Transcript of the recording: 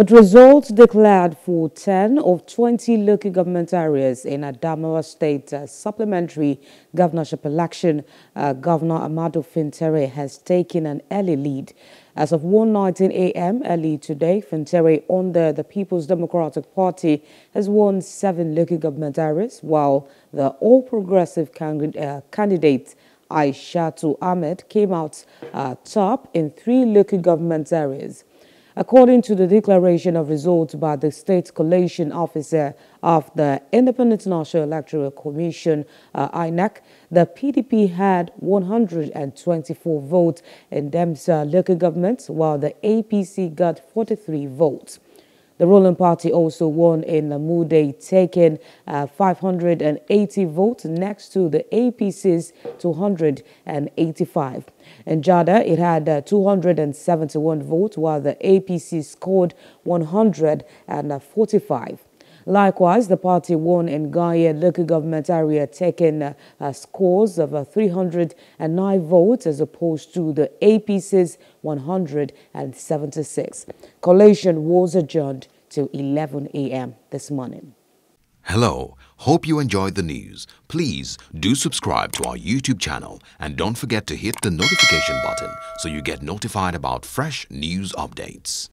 With results declared for 10 of 20 local government areas in Adamawa State uh, supplementary governorship election, uh, Governor Ahmadu Fintiri has taken an early lead. As of 1.19 a.m. early today, Fintiri under the People's Democratic Party has won seven local government areas, while the All Progressive uh, candidate Aishatu Ahmed came out uh, top in three local government areas. According to the declaration of results by the State Collation Officer of the Independent National Electoral Commission, uh, INEC, the PDP had 124 votes in Demsa local governments, while the APC got 43 votes. The ruling party also won in Lamurde, taking uh, 580 votes next to the APC's 285. In Jada, it had uh, 271 votes, while the APC scored 145. Likewise, the party won in Gaya local government area, taking uh, uh, scores of uh, 309 votes as opposed to the APC's 176. Collation was adjourned to 11 a.m. this morning. Hello, hope you enjoyed the news. Please do subscribe to our YouTube channel and don't forget to hit the notification button so you get notified about fresh news updates.